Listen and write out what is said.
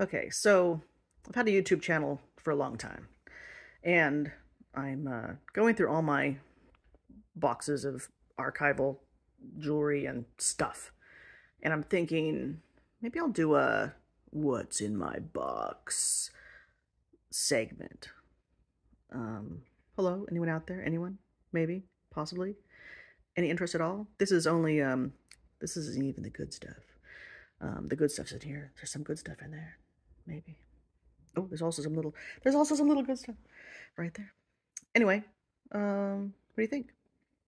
Okay, so I've had a YouTube channel for a long time, and I'm uh, going through all my boxes of archival jewelry and stuff, and I'm thinking maybe I'll do a what's in my box segment. Um, hello, anyone out there? Anyone? Maybe? Possibly? Any interest at all? This is only, um, this isn't even the good stuff. Um, the good stuff's in here. There's some good stuff in there maybe. Oh, there's also some little, there's also some little good stuff right there. Anyway, um, what do you think?